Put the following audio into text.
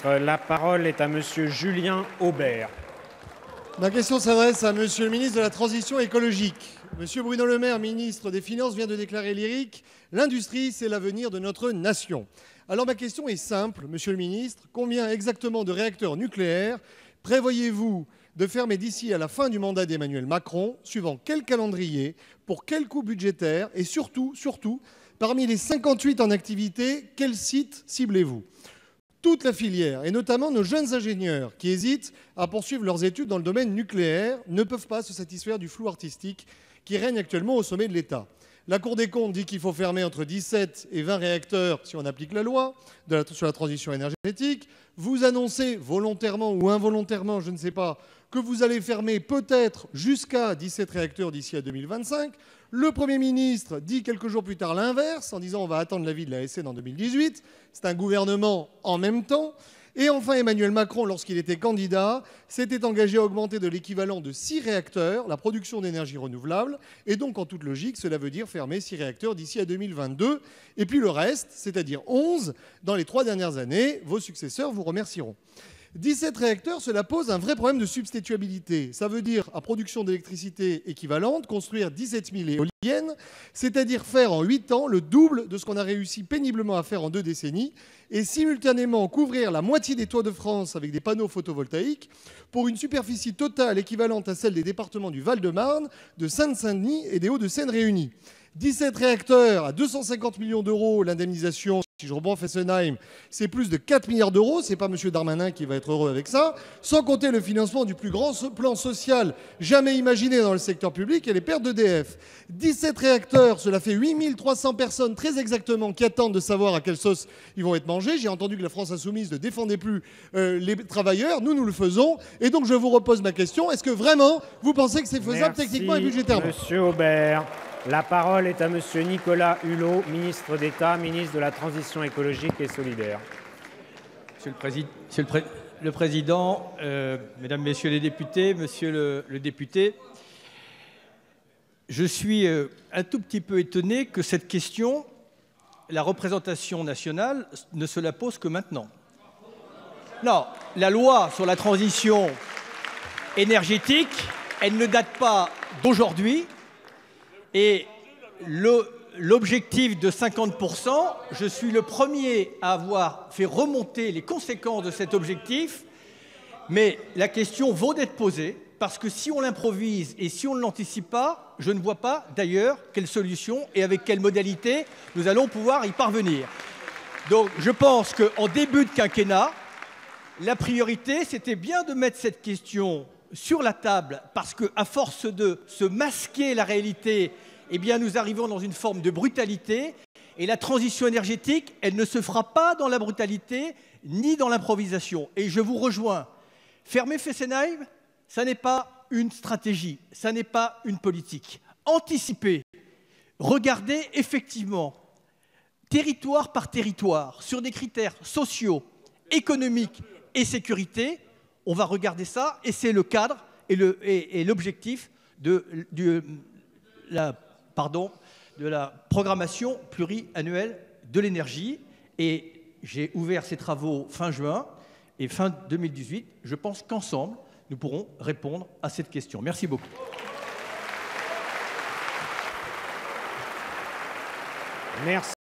ministre. La parole est à Monsieur Julien Aubert. Ma question s'adresse à Monsieur le ministre de la Transition écologique. Monsieur Bruno Le Maire, ministre des Finances, vient de déclarer lyrique L'industrie, c'est l'avenir de notre nation. Alors ma question est simple, Monsieur le ministre. Combien exactement de réacteurs nucléaires prévoyez-vous de fermer d'ici à la fin du mandat d'Emmanuel Macron, suivant quel calendrier, pour quel coût budgétaire et surtout, surtout, parmi les 58 en activité, quel site ciblez-vous? Toute la filière, et notamment nos jeunes ingénieurs qui hésitent à poursuivre leurs études dans le domaine nucléaire, ne peuvent pas se satisfaire du flou artistique qui règne actuellement au sommet de l'État. La Cour des comptes dit qu'il faut fermer entre 17 et 20 réacteurs si on applique la loi sur la transition énergétique. Vous annoncez volontairement ou involontairement, je ne sais pas, que vous allez fermer peut-être jusqu'à 17 réacteurs d'ici à 2025. Le Premier ministre dit quelques jours plus tard l'inverse, en disant on va attendre l'avis de la SN en 2018. C'est un gouvernement en même temps. Et enfin, Emmanuel Macron, lorsqu'il était candidat, s'était engagé à augmenter de l'équivalent de 6 réacteurs la production d'énergie renouvelable. Et donc, en toute logique, cela veut dire fermer 6 réacteurs d'ici à 2022. Et puis le reste, c'est-à-dire 11, dans les trois dernières années, vos successeurs vous remercieront. 17 réacteurs, cela pose un vrai problème de substituabilité. Ça veut dire, à production d'électricité équivalente, construire 17 000 éoliennes, c'est-à-dire faire en 8 ans le double de ce qu'on a réussi péniblement à faire en deux décennies, et simultanément couvrir la moitié des toits de France avec des panneaux photovoltaïques pour une superficie totale équivalente à celle des départements du Val-de-Marne, de Seine-Saint-Denis et des Hauts-de-Seine réunis. 17 réacteurs à 250 millions d'euros l'indemnisation. Si je reprends Fessenheim, c'est plus de 4 milliards d'euros. C'est pas M. Darmanin qui va être heureux avec ça. Sans compter le financement du plus grand plan social jamais imaginé dans le secteur public et les pertes d'EDF. 17 réacteurs, cela fait 8300 personnes très exactement qui attendent de savoir à quelle sauce ils vont être mangés. J'ai entendu que la France Insoumise ne défendait plus euh, les travailleurs. Nous, nous le faisons. Et donc, je vous repose ma question. Est-ce que vraiment vous pensez que c'est faisable techniquement et budgétairement? Monsieur Aubert. La parole est à Monsieur Nicolas Hulot, ministre d'État, ministre de la Transition écologique et solidaire. Monsieur le, Président, euh, Mesdames, Messieurs les députés, Monsieur le, député, je suis euh, un tout petit peu étonné que cette question, la représentation nationale, ne se la pose que maintenant. Non, la loi sur la transition énergétique, elle ne date pas d'aujourd'hui, et l'objectif de 50%, je suis le premier à avoir fait remonter les conséquences de cet objectif, mais la question vaut d'être posée, parce que si on l'improvise et si on ne l'anticipe pas, je ne vois pas d'ailleurs quelle solution et avec quelle modalité nous allons pouvoir y parvenir. Donc je pense qu'en début de quinquennat, la priorité, c'était bien de mettre cette question sur la table parce qu'à force de se masquer la réalité, eh nous arrivons dans une forme de brutalité. Et la transition énergétique, elle ne se fera pas dans la brutalité ni dans l'improvisation. Et je vous rejoins. Fermer Fessenheim, ça n'est pas une stratégie, ça n'est pas une politique. Anticiper, regarder effectivement, territoire par territoire, sur des critères sociaux, économiques et sécurité, on va regarder ça, et c'est le cadre et l'objectif de, la, la programmation pluriannuelle de l'énergie. Et j'ai ouvert ces travaux fin juin et fin 2018. Je pense qu'ensemble, nous pourrons répondre à cette question. Merci beaucoup. Merci.